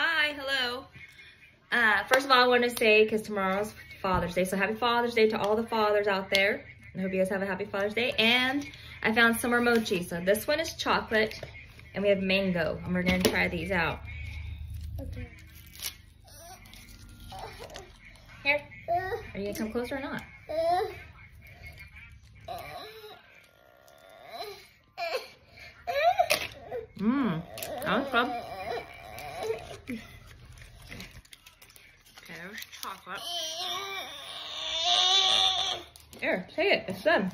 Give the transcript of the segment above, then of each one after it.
Hi, hello. Uh, first of all, I want to say, because tomorrow's Father's Day, so happy Father's Day to all the fathers out there. I hope you guys have a happy Father's Day. And I found some mochi. So this one is chocolate, and we have mango. And we're going to try these out. Okay. Here. Are you going to come closer or not? Mmm. That's good. Okay, there's chocolate. Here, take it. It's done.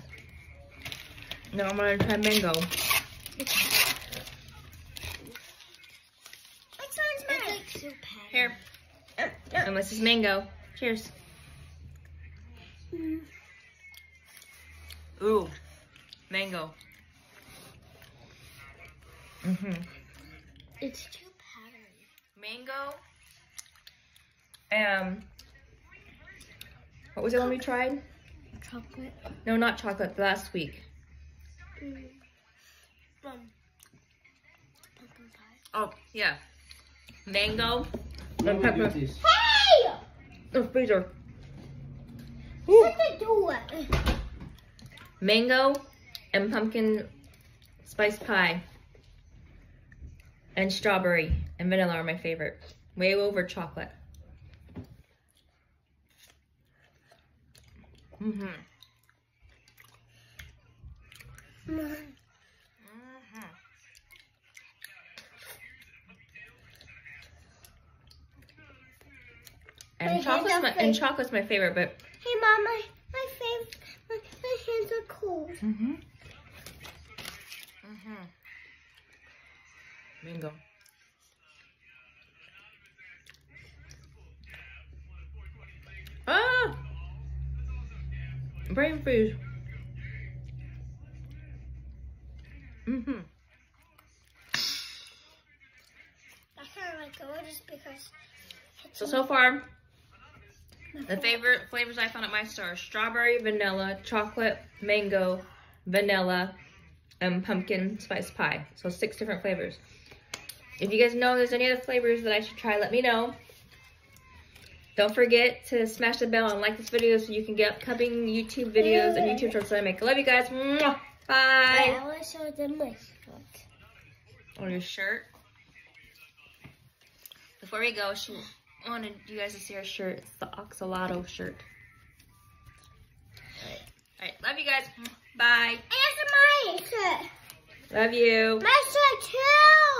Now I'm gonna try mango. Which one's mine? It's like soup pattern. Here. And this is mango. Cheers. Mm. Ooh, mango. Mm-hmm. It's too patterned. Mango. Um, what was the one we tried? Chocolate. No, not chocolate. Last week. Mm. Um, pumpkin pie. Oh, yeah. Mango and pepper. would you? Hey! Oh, freezer. What the do? Mango and pumpkin spice pie. And strawberry and vanilla are my favorite. Way over chocolate. Mm. Mm-hmm. And hands chocolate's my and chocolate's my favorite, but Hey, Mom, my, my favorite, my, my hands are cold. mm-hmm. Mm-hmm. Mango. Ah! Brain freeze. Mm-hmm. I kind of like it just because. So, so far, the favorite flavors I found at my store are strawberry, vanilla, chocolate, mango, vanilla, and pumpkin spice pie. So six different flavors. If you guys know there's any other flavors that I should try, let me know. Don't forget to smash the bell and like this video so you can get upcoming YouTube videos and YouTube shorts that I make. I love you guys. Mwah. Bye. I always show them my shirt. On oh, your shirt. Before we go, she wanted you guys to see her shirt. It's the Axolotl shirt. Alright, love you guys. Bye. And my shirt. Love you. My shirt too.